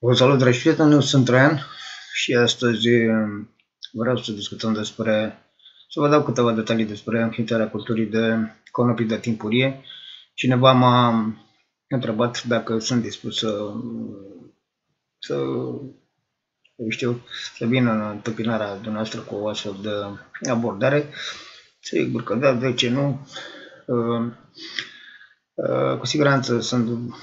Vă salut, dragi prieteni, eu sunt Traian și astăzi um, vreau să discutăm despre, să vă dau câteva detalii despre înființarea culturii de conopii de timpurie. Cineva m-a întrebat dacă sunt dispus să, să știu, să vină în întâmpinarea dumneavoastră cu o astfel de abordare. Sigur că da, de ce nu? Uh, uh, cu siguranță sunt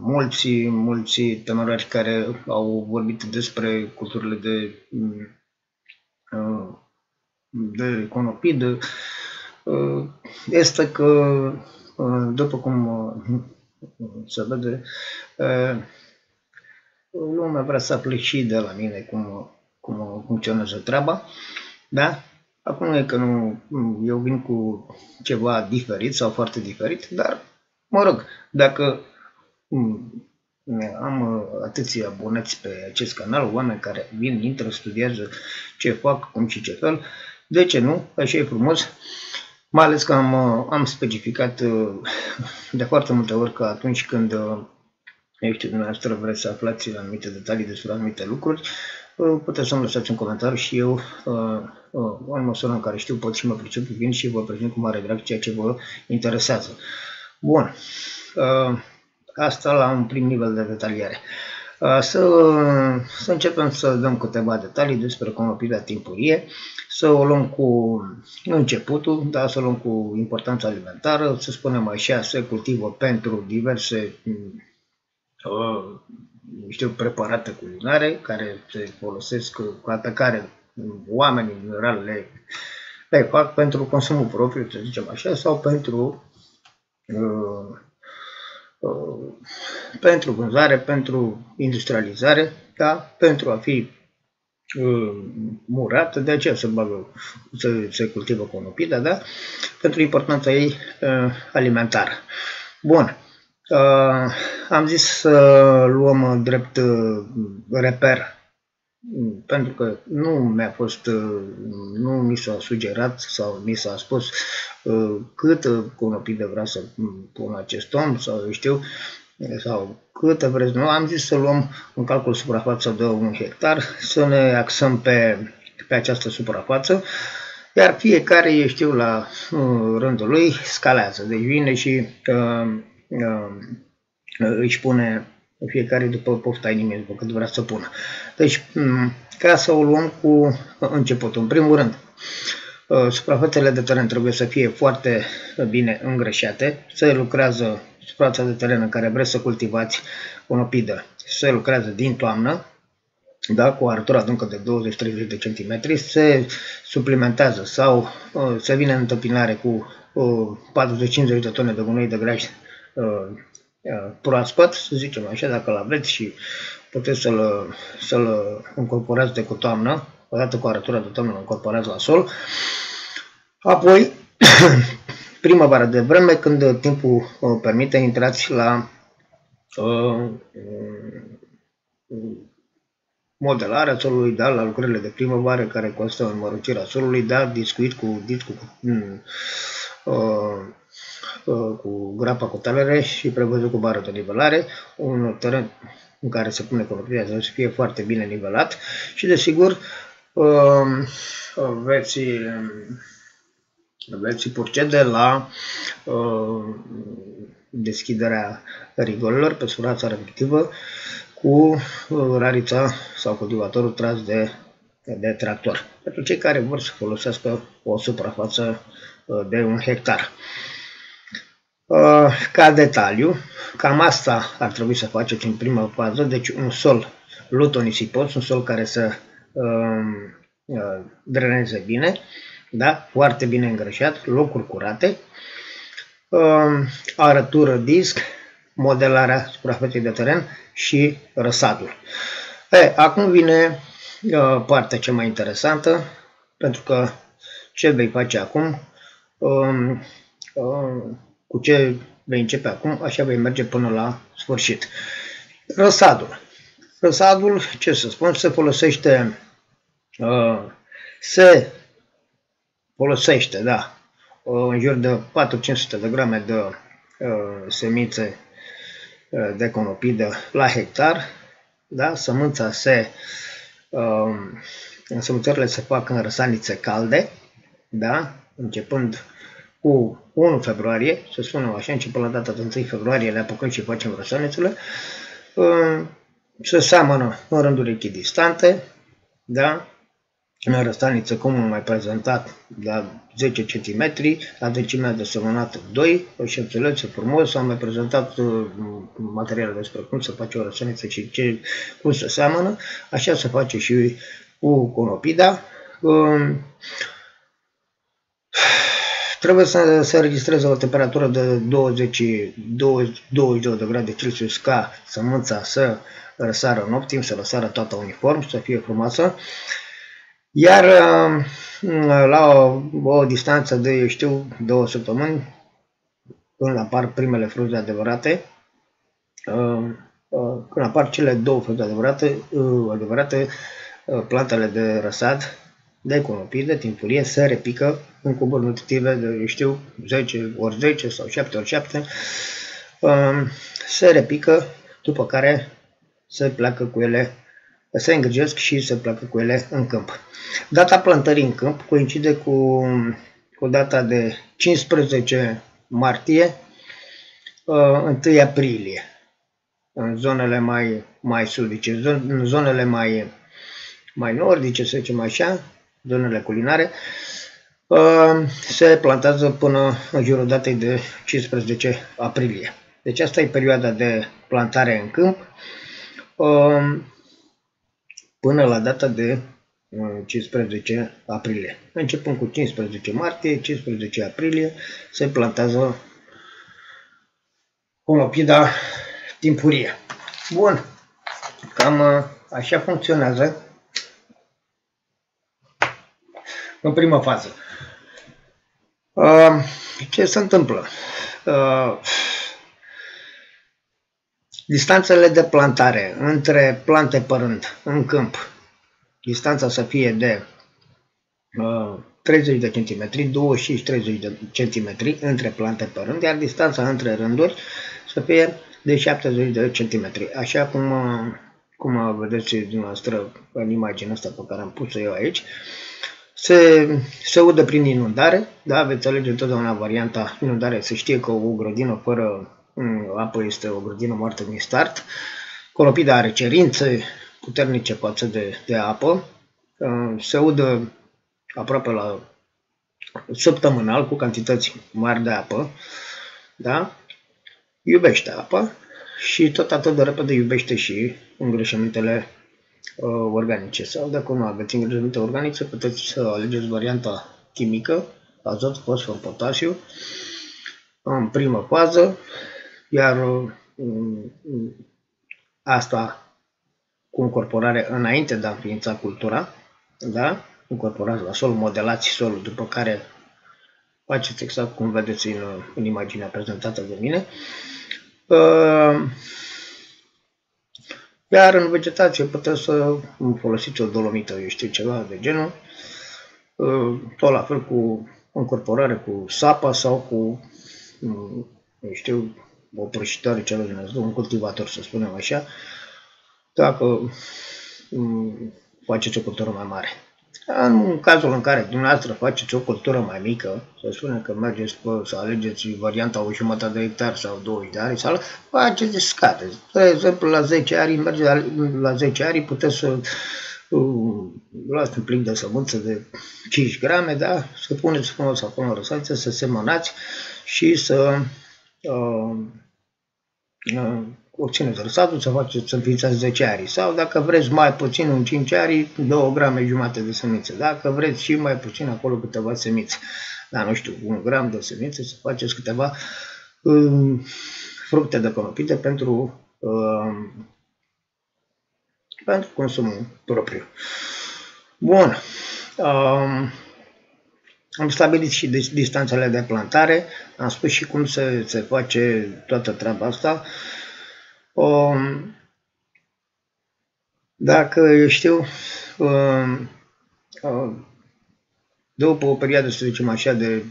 mulți, mulți temerari care au vorbit despre culturile de, de conopidă, este că, după cum se vede, lumea vrea să afle și de la mine cum, cum funcționează treaba, da? Acum nu e că nu, eu vin cu ceva diferit sau foarte diferit, dar, mă rog, dacă Hmm. Am uh, atâția abonați pe acest canal, oameni care vin, intră, studiază ce fac, cum și ce fel. De ce nu? Așa e frumos. Mai ales că am, uh, am specificat uh, de foarte multe ori că atunci când eu știu, dumneavoastră vreți să aflați anumite detalii despre anumite lucruri, puteți să-mi lăsați un comentariu și eu, în măsură în care știu, pot și mă pricep, vin și vă prezint cu mare drag ceea ce vă interesează. Bun. Asta la un prim nivel de detaliere. Uh, să, să începem să dăm câteva detalii despre conopirea timpurie, să o luăm cu începutul, da, să o luăm cu importanța alimentară, să spunem așa, se cultivă pentru diverse uh, știu, preparate culinare care se folosesc, pe care oamenii în general le, le fac pentru consumul propriu, să zicem așa, sau pentru uh, Uh, pentru vânzare, pentru industrializare, da? pentru a fi uh, murată, de aceea se, bagă, se, se cultivă conopida, da? pentru importanța ei uh, alimentară. Bun. Uh, am zis să luăm drept uh, reper pentru că nu mi-a fost, uh, nu mi s-a sugerat sau mi s-a spus uh, cât conopidă vrea să pun acest om sau eu știu, sau câtă vreți. Nu, am zis să luăm în calcul suprafața de un hectar, să ne axăm pe, pe această suprafață, iar fiecare, eu știu, la uh, rândul lui scalează. Deci vine și uh, uh, își pune fiecare după pofta inimii, după cât vrea să pună. Deci, ca să o luăm cu începutul. În primul rând, ă, suprafețele de teren trebuie să fie foarte bine îngrășate, se lucrează suprafața de teren în care vreți să cultivați conopidă, se lucrează din toamnă, da, cu o arătură adâncă de 20-30 de cm, se suplimentează sau uh, se vine în întâmpinare cu uh, 40-50 de tone de gunoi de graj uh, proaspăt, să zicem așa, dacă l aveți și puteți să-l, să-l încorporați de cu toamnă, odată cu arătura de toamnă, îl încorporați la sol. Apoi, primăvară de vreme, când timpul uh, permite, intrați la uh, modelarea solului, da, la lucrările de primăvară care costă înmărăcirea solului, da, discuit cu discul cu, uh, Uh, cu grapa cu talere și prevăzut cu bară de nivelare, un teren în care se pune conopria să fie foarte bine nivelat și desigur um, veți, veți procede la um, deschiderea rigolelor pe surața respectivă cu uh, rarița sau cultivatorul tras de, de tractor. Pentru cei care vor să folosească o suprafață uh, de un hectar. Uh, ca detaliu, cam asta ar trebui să faceți în prima fază, deci un sol lutonisipos, un sol care să um, uh, dreneze bine, da? foarte bine îngrășat, locuri curate, uh, arătură disc, modelarea suprafeței de teren și răsadul. E, acum vine uh, partea cea mai interesantă, pentru că ce vei face acum? Um, um, cu ce vei începe acum, așa vei merge până la sfârșit. Răsadul. Răsadul, ce să spun, se folosește, uh, se folosește, da, uh, în jur de 400 de grame de uh, semințe uh, de conopidă la hectar, da? sămânța se, uh, sămânțările se fac în răsanițe calde, da? începând cu 1 februarie, să spunem așa, începând la data de 1 februarie, le apucăm și facem răsanițele, uh, se seamănă în rânduri echidistante, da? în răstaniță, cum am mai prezentat, la 10 cm, la decimea de semănată 2, și înțelege frumos, am mai prezentat uh, materiale despre cum se face o răstaniță și ce, cum se seamănă, așa se face și cu conopida. Um, trebuie să se înregistreze o temperatură de 20, 20, 22 de grade Celsius ca sămânța să răsară în optim, să răsară toată uniform, să fie frumoasă. Iar um, la o, o distanță de, eu știu, două săptămâni, când apar primele frunze adevărate, um, uh, când apar cele două frunze adevărate, uh, adevărate uh, plantele de răsad, de conopide, timpurie, se repică în cuburi nutritive de, eu știu, 10 ori 10 sau 7 ori 7, um, se repică, după care se pleacă cu ele se îngrijesc și se pleacă cu ele în câmp. Data plantării în câmp coincide cu, cu data de 15 martie, 1 uh, aprilie, în zonele mai, mai sudice, în zonele mai, mai nordice, să zicem așa, zonele culinare, uh, se plantează până în jurul datei de 15 aprilie. Deci asta e perioada de plantare în câmp. Uh, până la data de 15 uh, aprilie. Începând cu 15 martie, 15 aprilie, se plantează conopida timpurie. Bun, cam uh, așa funcționează în prima fază. Uh, ce se întâmplă? Distanțele de plantare între plante părând în câmp, distanța să fie de uh, 30 de cm, 25-30 de cm între plante părând, iar distanța între rânduri să fie de 70 de cm. Așa cum, uh, cum vedeți dumneavoastră în imaginea asta pe care am pus-o eu aici, se, se udă prin inundare, da? veți alege întotdeauna varianta inundare, să știe că o grădină fără Mm, apă este o grădină moartă din start. Colopida are cerințe puternice față de, de apă. Uh, se udă aproape la săptămânal cu cantități mari de apă. Da? Iubește apa și tot atât de repede iubește și îngrășămintele uh, organice. Sau dacă nu aveți îngrășăminte organice, puteți să alegeți varianta chimică, azot, fosfor, potasiu, în primă fază iar um, asta cu încorporare înainte de a înființa cultura, da? încorporați la sol, modelați solul, după care faceți exact cum vedeți în, în imaginea prezentată de mine. Uh, iar în vegetație puteți să folosiți o dolomită, eu știu, ceva de genul, uh, tot la fel cu încorporare cu sapa sau cu, eu știu, o prășitoare celor din Dumnezeu, un cultivator, să spunem așa, dacă mm, faceți o cultură mai mare. În cazul în care dumneavoastră faceți o cultură mai mică, să spunem că mergeți pe, să alegeți varianta o jumătate de hectar sau 20 de ari, sau faceți scade. De exemplu, la 10 ari, merge la 10 ari, puteți să uh, luați un plic de sămânță de 5 grame, da? să puneți frumos acolo răsăriță, să semănați și să uh, uh, obțineți răsatul, să faceți să înființați 10 arii. Sau dacă vreți mai puțin, un 5 arii, 2 grame jumate de semințe. Dacă vreți și mai puțin, acolo câteva semințe. Dar nu știu, un gram de semințe, să faceți câteva uh, fructe de conopide pentru, uh, pentru consumul propriu. Bun. Uh, am stabilit și distanțele de plantare, am spus și cum se, se face toată treaba asta. Um, dacă eu știu, um, um, după o perioadă, să zicem așa, de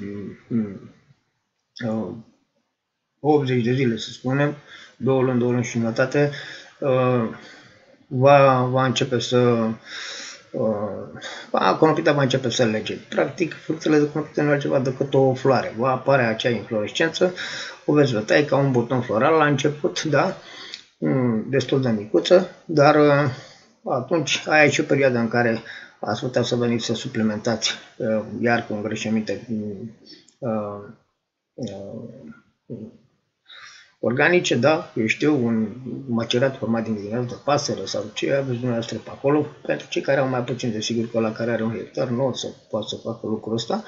um, 80 de zile, să spunem, două luni, două luni și jumătate, uh, va, va începe să uh, conopida va începe să lege. Practic, fructele de conopidă nu e altceva decât o floare. Va apare acea inflorescență, o veți vedea ca un buton floral la început, da? Mm, destul de micuță, dar uh, atunci aia e și o perioadă în care ați putea să veniți să suplementați uh, iar cu îngrășăminte uh, organice, da, eu știu, un macerat format din grădină de pasăre sau ce aveți dumneavoastră pe acolo, pentru cei care au mai puțin, de sigur că la care are un hectar, nu o să poată să facă lucrul ăsta,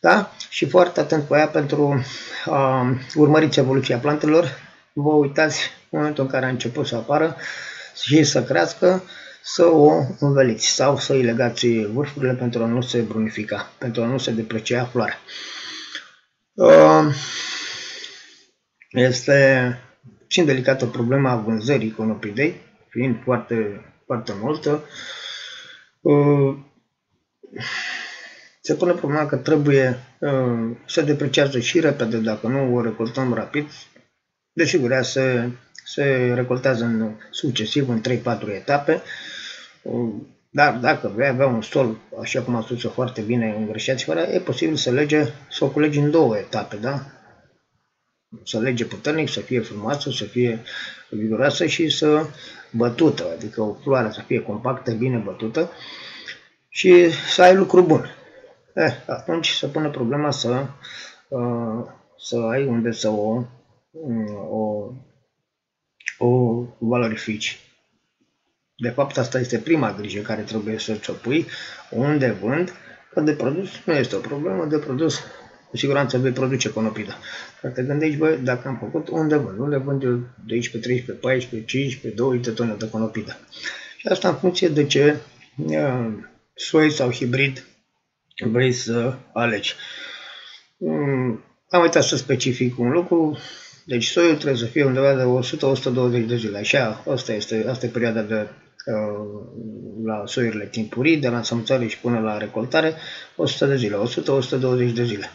da? Și foarte atent cu ea pentru a urmăriți evoluția plantelor, vă uitați în momentul în care a început să apară și să crească, să o înveliți sau să îi legați vârfurile pentru a nu se brunifica, pentru a nu se deprecia floarea. Este puțin delicată problema vânzării conopidei, fiind foarte, foarte multă. Se pune problema că trebuie să depreciază și repede dacă nu o recoltăm rapid. Desigur, ea se, se recoltează în succesiv în 3-4 etape. Dar dacă vei avea un sol, așa cum a spus foarte bine, îngrășat fără, e posibil să lege, să o culegi în două etape, da? Să lege puternic, să fie frumoasă, să fie vigoroasă și să bătută, adică o floare să fie compactă, bine bătută și să ai lucru bun. Eh, atunci se pune problema să, uh, să ai unde să o, o, o valorifici. De fapt, asta este prima grijă care trebuie să ți-o pui. Unde vând, că de produs nu este o problemă, de produs cu siguranță vei produce conopidă. Dar te gândești, băi, dacă am făcut, unde vând? Unde vând eu 12, 13, 14, 15, 2 de tone de conopidă? Și asta în funcție de ce uh, soi sau hibrid vrei să alegi. Um, am uitat să specific un lucru, deci soiul trebuie să fie undeva de 100-120 de zile. Așa, asta este, asta e perioada de Uh, la soiurile timpurii, de la însămânțare și până la recoltare, 100 de zile, 100-120 de zile.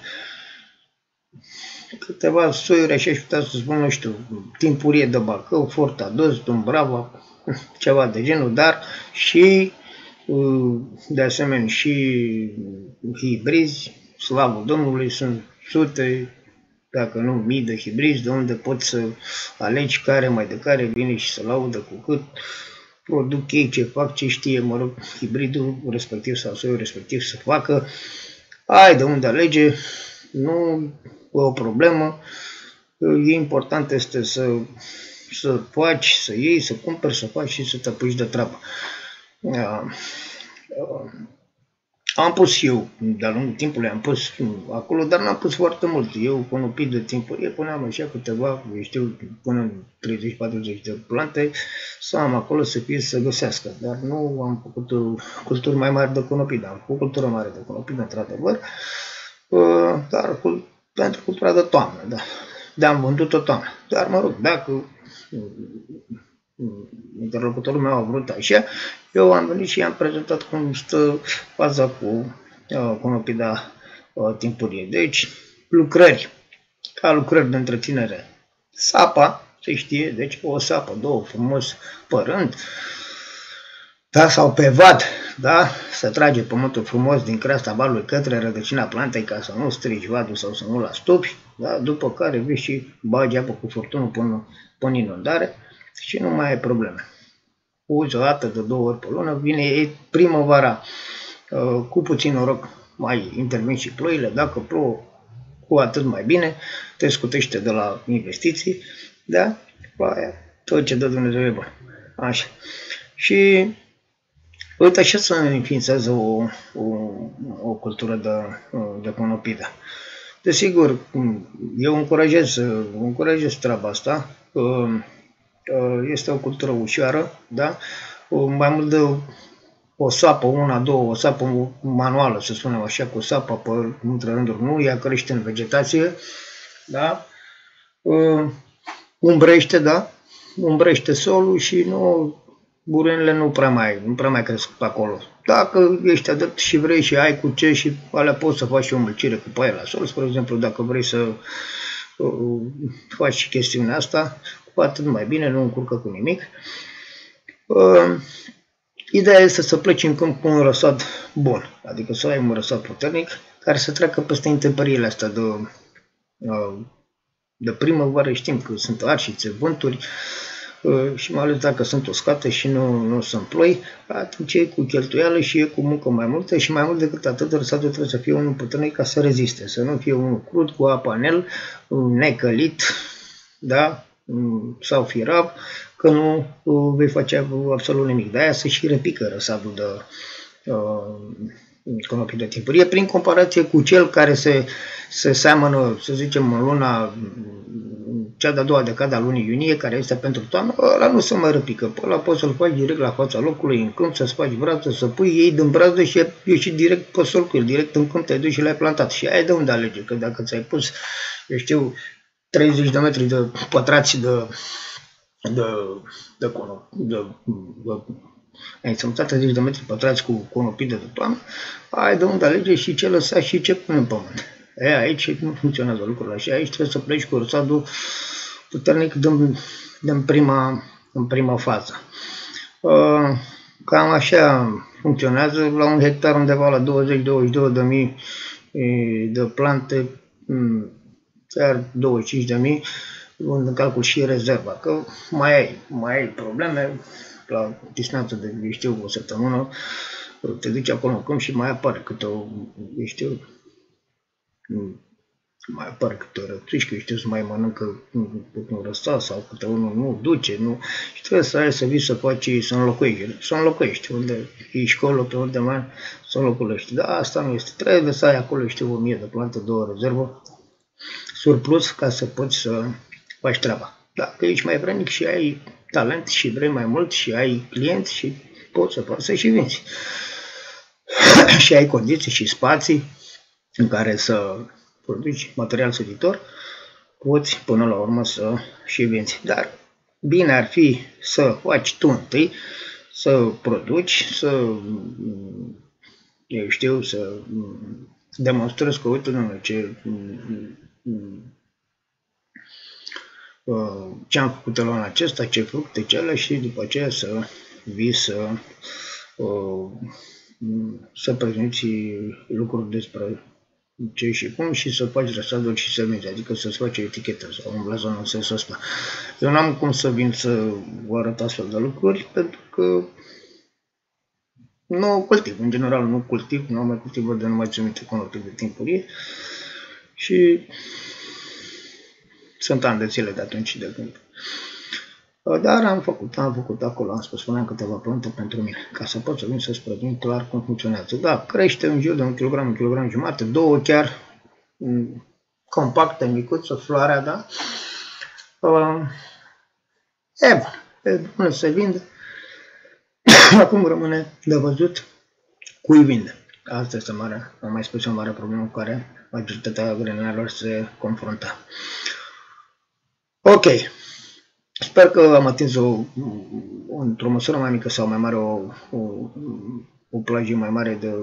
Câteva soiuri așa și putea să spun, nu știu, timpurie de Bacău, Fort Adus, Dumbrava, ceva de genul, dar și uh, de asemenea și hibrizi, slavă Domnului, sunt sute, dacă nu mii de hibrizi, de unde poți să alegi care mai de care vine și să laudă cu cât produc ei ce fac, ce știe, mă rog, hibridul respectiv sau soiul respectiv să facă. Ai de unde alege, nu e o problemă. E important este să, să faci, să iei, să cumperi, să faci și să te apuci de treabă. Am pus eu, de-a lungul timpului am pus acolo, dar n-am pus foarte mult. Eu conopit de timpurie puneam așa câteva, eu știu, până 30-40 de plante, să am acolo să fie să găsească. Dar nu am făcut culturi mai mari de conopidă. Am făcut cultură mare de conopidă, într-adevăr, uh, dar pentru cultura de toamnă, da. De am vândut-o toamnă. Dar, mă rog, dacă interlocutorul meu a vrut așa, eu am venit și i-am prezentat cum stă faza cu uh, conopida uh, timpurie. Deci, lucrări, ca lucrări de întreținere. Sapa, se știe, deci o sapă, două, frumos, părând, da, sau pe vad, da, să trage pământul frumos din creasta valului către rădăcina plantei ca să nu strici vadul sau să nu la stupi, da, după care vii și bagi apă cu furtunul până, până inundare și nu mai ai probleme. Uzi o dată, de două ori pe lună, vine primăvara uh, cu puțin noroc, mai intervin și ploile, dacă plouă cu atât mai bine, te scutește de la investiții, da? Aia, tot ce dă Dumnezeu e bun. Așa. Și uite așa să înființează o, o, o cultură de, de conopidă. Desigur, eu încurajez, încurajez treaba asta. Uh, este o cultură ușoară, da? Uh, mai mult de o sapă, una, două, o sapă manuală, să spunem așa, cu sapă pe între rânduri, nu, ea crește în vegetație, da? Uh, umbrește, da? Umbrește solul și nu, burenile nu prea mai, nu prea mai cresc pe acolo. Dacă ești adept și vrei și ai cu ce și alea poți să faci și o mulțire cu paie la sol, spre exemplu, dacă vrei să uh, faci și chestiunea asta, cu atât mai bine, nu încurcă cu nimic. Uh, ideea este să pleci în câmp cu un răsad bun, adică să ai un răsad puternic care să treacă peste intemperiile astea de, uh, de primăvară. Știm că sunt arșițe, vânturi, și mai ales dacă sunt uscate și nu, nu sunt ploi, atunci e cu cheltuială și e cu muncă mai multă și mai mult decât atât, răsatul trebuie să fie unul puternic ca să reziste, să nu fie unul crud cu apanel, necălit, da, sau firav, că nu vei face absolut nimic. De aia se și repică răsadul de uh, conopii de timpurie, prin comparație cu cel care se, se seamănă, să zicem, în luna cea de-a doua decada a lunii iunie, care este pentru toamnă, ăla nu se mai răpică. Pe ăla poți să-l faci direct la fața locului, în câmp, să-ți faci brață, să pui ei din brază și ieși direct pe solcul, direct în câmp, te duci și l-ai plantat. Și ai de unde alege, că dacă ți-ai pus, eu știu, 30 de metri de pătrați de, de, de, de, de, de ai țămutat 30 de metri pătrați cu conopii de toamnă, ai de unde alege și ce lăsa și ce pune în pământ. E, aici nu funcționează lucrurile așa. Aici trebuie să pleci cu ursadul puternic din, din prima, în prima fază. Uh, cam așa funcționează. La un hectar undeva la 20-22 de mii de plante, mm, chiar 25 de mii, luând în calcul și rezerva, că mai ai, mai ai probleme la distanță de, știu, o săptămână, te duci acolo în câmp și mai apare câte o, știu, mai apare câte o rătrișcă, știu, să mai mănâncă un răstat sau câte unul nu duce, nu, și trebuie să ai să vii să faci, să înlocuiești, să înlocuiești, unde e școlă, pe unde mai, să înlocuiești. Da, asta nu este, trebuie să ai acolo, știu, o mie de plante, două rezervă, surplus, ca să poți să faci treaba. Dacă ești mai vrenic și ai talent și vrei mai mult și ai clienți și poți să poți să și vinzi. și ai condiții și spații în care să produci material săditor, poți până la urmă să și vinzi. Dar bine ar fi să faci tu întâi, să produci, să eu știu, să demonstrezi că uite, ce Uh, ce am făcut în acesta, ce fructe, cele și după aceea să vii să, uh, să prezinți lucruri despre ce și cum și să faci răsaduri și să vinzi, adică să-ți faci o etichetă sau un blazon în sensul ăsta. Eu n-am cum să vin să vă arăt astfel de lucruri pentru că nu cultiv, în general nu cultiv, nu am mai cultivat de nu mai țin minte conopii de timpurie și sunt ani de zile de atunci de când. Dar am făcut, am făcut acolo, am spus, spuneam câteva plante pentru mine, ca să pot să vin să-ți prezint clar cum funcționează. Da, crește în jur de un kilogram, un kilogram jumate, două chiar mm, compactă, micuță, floarea, da? Uh, e bun, e bun să vinde. Acum rămâne de văzut cui vinde. Asta este mare, am mai spus, o mare problemă cu care majoritatea grenarilor se confruntă. Ok. Sper că am atins o, într-o măsură mai mică sau mai mare o, o, o plajă mai mare de,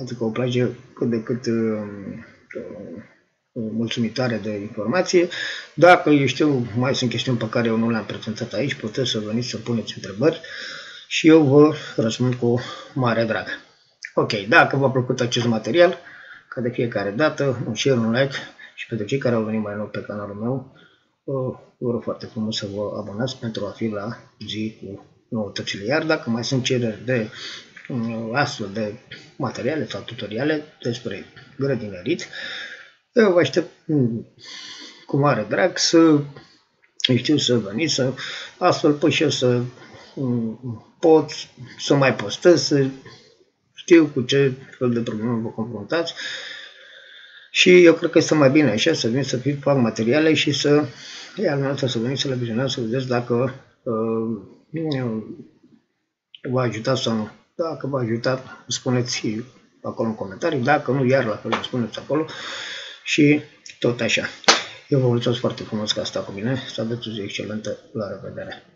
adică o plajă cât de cât uh, mulțumitoare de informație. Dacă eu știu, mai sunt chestiuni pe care eu nu le-am prezentat aici, puteți să veniți să puneți întrebări și eu vă răspund cu mare drag. Ok, dacă v-a plăcut acest material, ca de fiecare dată, un share, un like și pentru cei care au venit mai nou pe canalul meu, vă rog foarte frumos să vă abonați pentru a fi la zi cu noutățile. Iar dacă mai sunt cereri de uh, astfel de materiale sau tutoriale despre grădinărit, eu vă aștept cu mare drag să știu să veniți, să astfel pot și eu să um, pot să mai postez, să știu cu ce fel de probleme vă confruntați și eu cred că este mai bine așa să vin să fac materiale și să iar noastră să veniți să le vizionați, să vedeți dacă uh, v-a ajutat sau nu. Dacă v-a ajutat, spuneți acolo în comentarii, dacă nu, iar la fel spuneți acolo și tot așa. Eu vă mulțumesc foarte frumos că asta cu mine, să aveți o zi excelentă, la revedere!